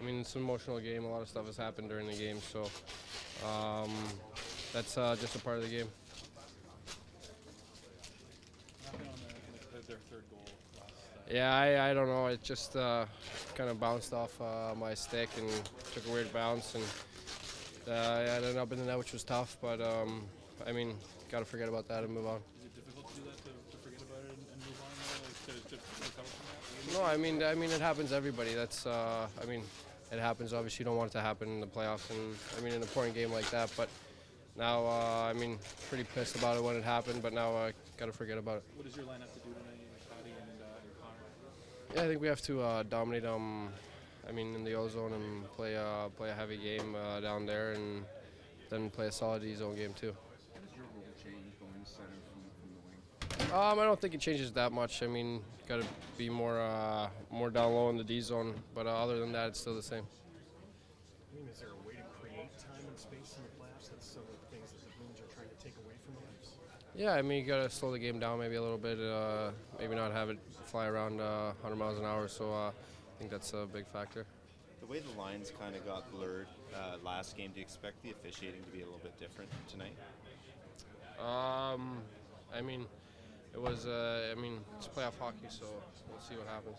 I mean, it's an emotional game. A lot of stuff has happened during the game, so um, that's uh, just a part of the game. Yeah, I, I don't know. It just uh, kind of bounced off uh, my stick and took a weird bounce, and uh, it ended up in the net, which was tough. But um, I mean, got to forget about that and move on. Is it difficult to do that to, to forget about it and, and move on, like to, to recover from that? No, I mean, I mean, it happens to everybody. That's, uh, I mean, it happens. Obviously, you don't want it to happen in the playoffs, and I mean, an important game like that. But now, uh, I mean, pretty pissed about it when it happened. But now, I got to forget about it. What does your line have to do tonight, and, uh, Connor? Yeah, I think we have to uh, dominate them. I mean, in the O zone and play uh, play a heavy game uh, down there, and then play a solid D zone game too. Um, I don't think it changes that much. I mean, got to be more uh, more down low in the D zone, but uh, other than that, it's still the same. I mean, is there a way to create time and space in the playoffs? That's some of the things that the Bruins are trying to take away from the Leafs. Yeah, I mean, you got to slow the game down maybe a little bit. Uh, maybe not have it fly around uh, 100 miles an hour. So uh, I think that's a big factor. The way the lines kind of got blurred uh, last game, do you expect the officiating to be a little bit different tonight? Um, I mean, it was. Uh, I mean, it's playoff hockey, so we'll see what happens.